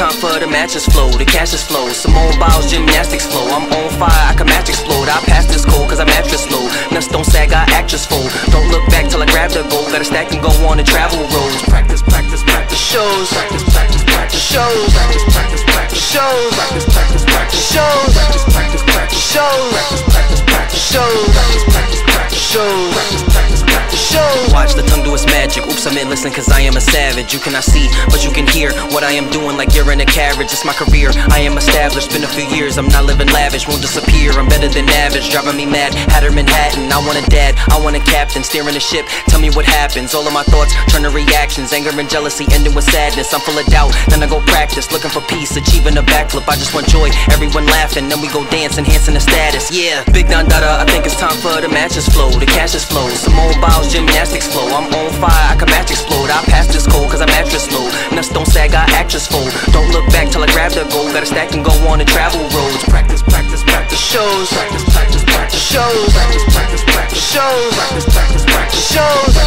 time for the matches flow, the cash is flow. Simone Biles, gymnastics flow. I'm on fire, I can match explode. I pass this cold cause I'm mattress low. Nuts don't sag, I actress full. Don't look back till I grab the goal. Gotta stack and go on the travel roads. Practice, practice, practice. Shows, practice, practice, practice. Shows, practice, practice, practice. Shows, practice, practice, practice. Shows, practice, practice, practice. Shows, practice, practice, practice. Shows, practice, practice, its magic. Oops, I meant listen cause I am a savage. You cannot see, but you can hear what I am doing like you're in a carriage. It's my career. I am established. Been a few years. I'm not living lavish. Won't disappear. I'm better than average. Driving me mad. Hatter Manhattan. I want a dad. I want a captain. Steering the ship. Tell me what happens. All of my thoughts turn to reactions. Anger and jealousy ending with sadness. I'm full of doubt. Then I go practice. Looking for peace. Achieving a backflip. I just want joy. Everyone laughing. Then we go dance. Enhancing the status. Yeah. Big Don Dada. I think it's time for the matches flow. The cash is flow. Simone Biles gymnastics flow. I'm on mattress low. Nuts don't sag. I actress full. Don't look back till I grab the gold. Gotta stack and go on the travel roads. Practice, practice, practice. Shows. Practice, practice, practice. Shows. Practice, practice, practice. Shows. Practice, practice, practice. Shows.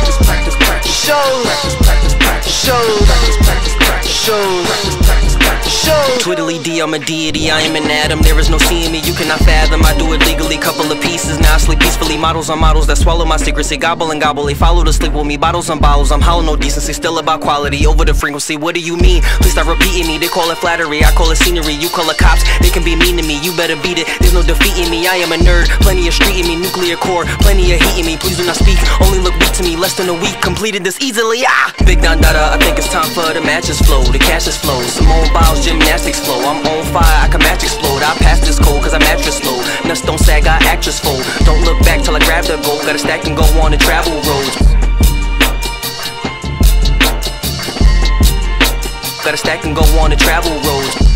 Tweedle Dee, I'm a deity. I am an atom. There is no seeing me. You cannot fathom. I do it legally. Couple of pieces. Now I sleep peacefully. Models on models that swallow my secrecy. Gobble and gobble. They follow to sleep with me. Bottles on bottles. I'm hollow, no decency. Still about quality. Over the frequency. What do you mean? Please stop repeating me. They call it flattery. I call it scenery. You call it cops. They can be mean to me. You better beat it. Defeating me. I am a nerd. Plenty of street in me. Nuclear core. Plenty of heat in me. Please do not speak. Only look weak to me. Less than a week. Completed this easily. Ah! Big Don Dada. I think it's time for the matches flow. The cash is flow. Simone Biles gymnastics flow. I'm on fire. I can match explode. I pass this cold cause I'm mattress low. Nuts don't sag. I actress full. Don't look back till I grab the goal. Gotta stack and go on the travel roads. Gotta stack and go on the travel roads.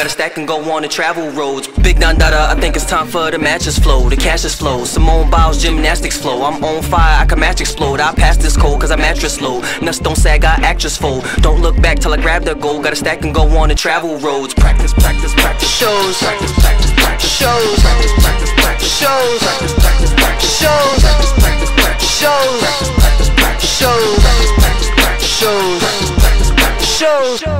Gotta stack and go on the travel roads. Big Don Dada, I think it's time for the matches flow. The cash is flow. Simone Biles gymnastics flow. I'm on fire, I can match explode. I pass this cold cause I'm mattress low. Nuts don't sag, I actress full. Don't look back till I grab the goal. Gotta stack and go on the travel roads. Practice, practice, practice. Shows. Practice, practice, practice. Shows. Practice, practice, practice. Shows. Practice, practice, practice. Shows. Practice, practice, practice. Shows. Practice, practice, practice. Shows. Practice, practice, practice. Shows. Practice, practice, practice. Shows.